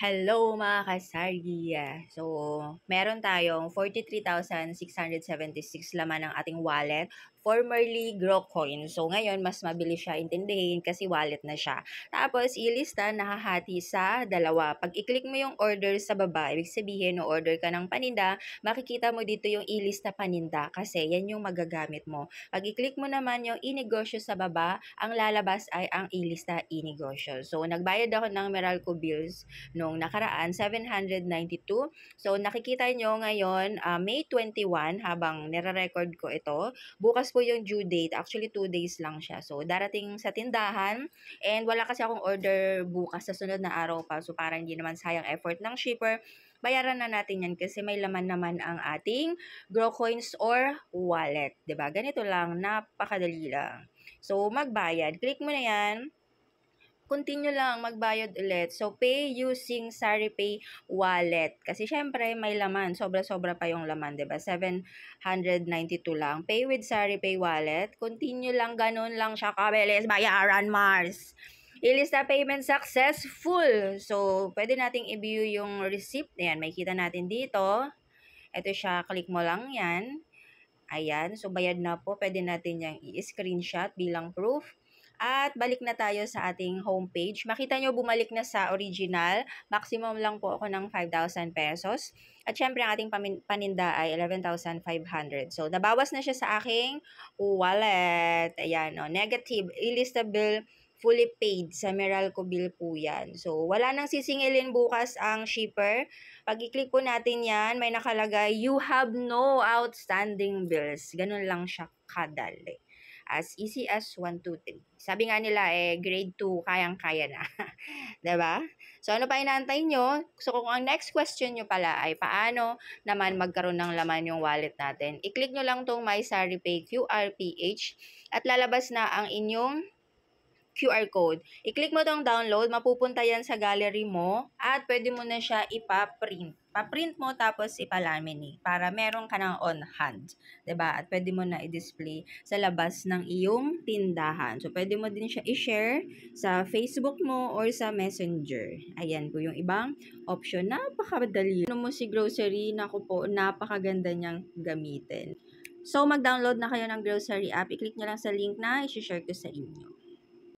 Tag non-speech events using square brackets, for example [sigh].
Hello mga kasargi! So, meron tayong 43,676 laman ng ating wallet, formerly Growcoin. So, ngayon, mas mabilis siya intindihin kasi wallet na siya. Tapos, ilista nakahati sa dalawa. Pag i-click mo yung order sa baba, ibig sabihin, no order ka ng paninda, makikita mo dito yung ilista paninda kasi yan yung magagamit mo. Pag i-click mo naman yung inegosyo sa baba, ang lalabas ay ang ilista inegosyo. So, nagbayad ako ng Meralco bills no nung nakaraan, 792. So, nakikita nyo ngayon, uh, May 21, habang nire-record ko ito. Bukas po yung due date. Actually, 2 days lang siya. So, darating sa tindahan. And wala kasi akong order bukas sa sunod na araw pa. So, parang hindi naman sayang effort ng shipper bayaran na natin yan kasi may laman naman ang ating Grow Coins or wallet. ba diba? Ganito lang, napakadali lang. So, magbayad. Click mo na yan continue lang magbayad ulit. So, pay using SariPay wallet. Kasi syempre, may laman. Sobra-sobra pa yung laman, ba diba? 792 lang. Pay with SariPay wallet. Continue lang, ganun lang siya kabilis. Bayaran, Mars. Ilista payment successful. So, pwede nating i-view yung receipt. Ayan, may kita natin dito. Ito siya, click mo lang yan. Ayan, so bayad na po. Pwede natin yung i-screenshot bilang proof. At balik na tayo sa ating homepage. Makita nyo bumalik na sa original. Maximum lang po ako ng 5,000 pesos. At syempre ang ating paninda ay 11,500. So nabawas na siya sa aking wallet. Ayan o, negative, ilistable fully paid sa Meralco bill po yan. So, wala nang sisingilin bukas ang shipper. Pag i-click po natin yan, may nakalagay, you have no outstanding bills. Ganun lang siya kadali as easy as 1, 2, 3. Sabi nga nila, eh, grade 2, kayang-kaya na. [laughs] ba? diba? So, ano pa inaantay nyo? So, kung ang next question nyo pala ay paano naman magkaroon ng laman yung wallet natin, i-click nyo lang tong My SariPay QRPH at lalabas na ang inyong QR code. I-click mo tong download, mapupunta yan sa gallery mo at pwede mo na siya ipa-print. Pa-print mo tapos ipa-laminate para meron ka ng on hand. ba diba? At pwede mo na i-display sa labas ng iyong tindahan. So, pwede mo din siya i-share sa Facebook mo or sa Messenger. Ayan po yung ibang option. Napakadali. Ano mo si grocery, naku po, napakaganda niyang gamitin. So, mag-download na kayo ng grocery app. I-click nyo lang sa link na i-share ko sa inyo.